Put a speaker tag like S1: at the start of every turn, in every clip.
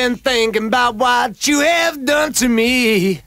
S1: Been thinking about what you have done to me.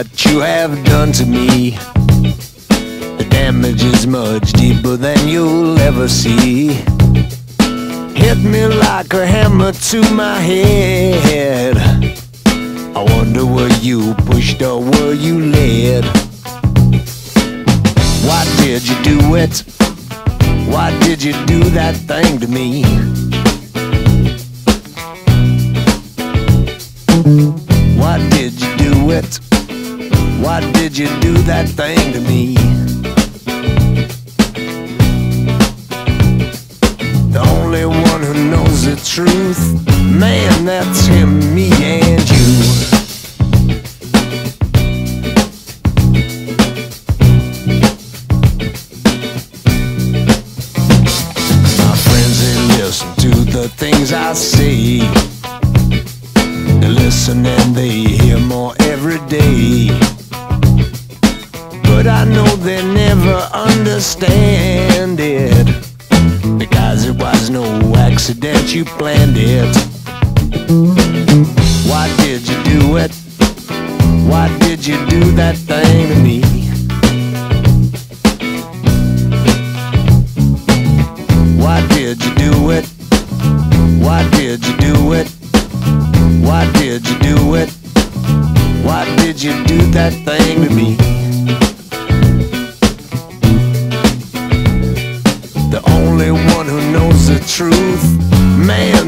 S1: What you have done to me. The damage is much deeper than you'll ever see. Hit me like a hammer to my head. I wonder were you pushed or were you led? Why did you do it? Why did you do that thing to me? Did you do that thing to me? The only one who knows the truth, man, that's him, me, and you. My friends, they listen to the things I say. They listen and they hear more every day. But I know they never understand it. Because it was no accident, you planned it. Why did you do it? Why did you do that thing to me? Why did you do it? Why did you do it? Why did you do it? Why did you do that thing to me?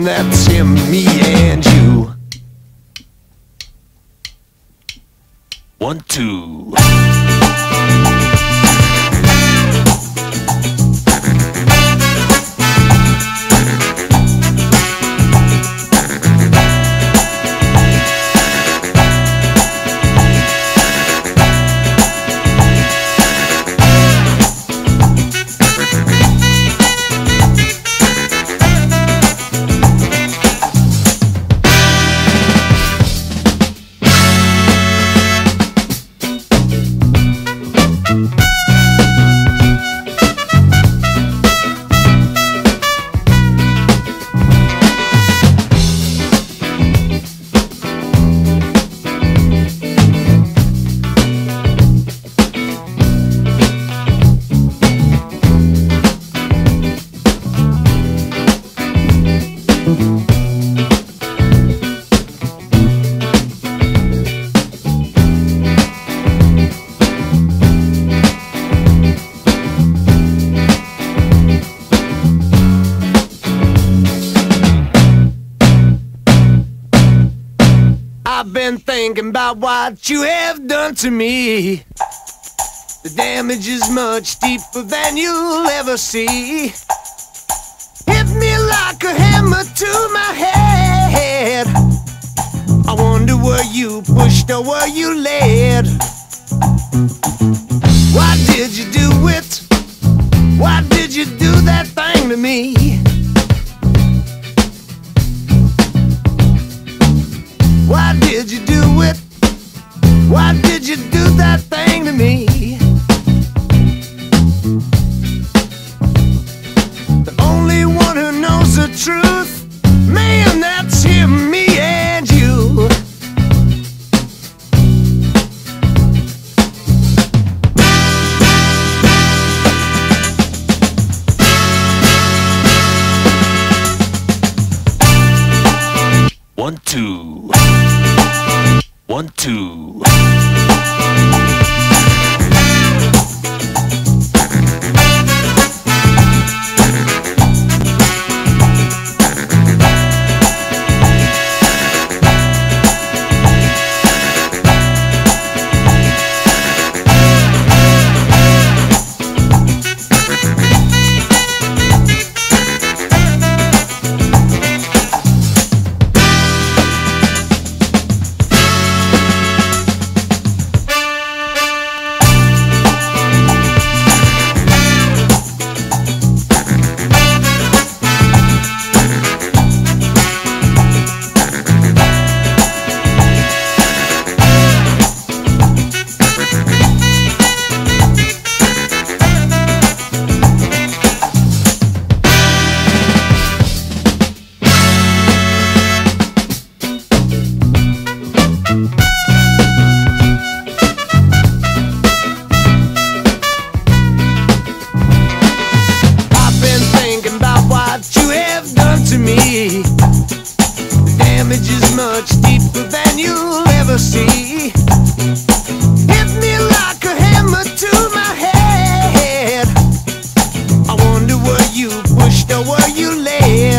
S1: Man, that's him, me, and you. One, two. Been thinking about what you have done to me. The damage is much deeper than you'll ever see. Hit me like a hammer to my head. I wonder were you pushed or were you led? Why did you do it? Why did you do that thing to me? Why did you do it? Why did you do that thing to me? The only one who knows the truth, man, that's him, me, and you. One, two. I've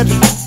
S1: heavy.